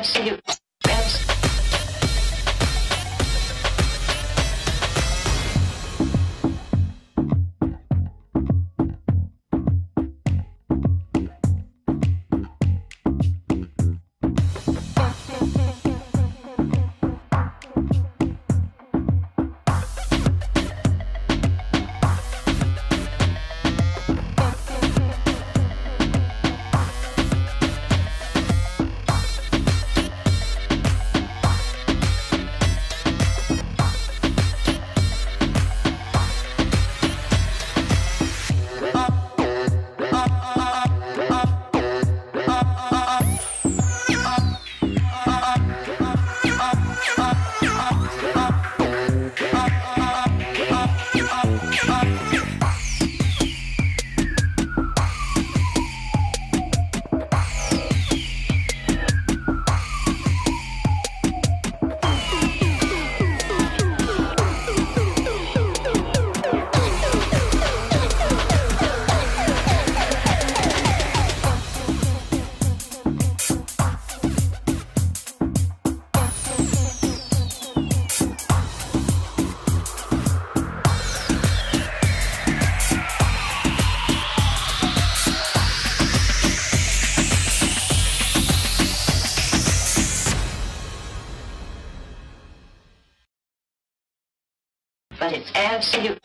but it's absolute.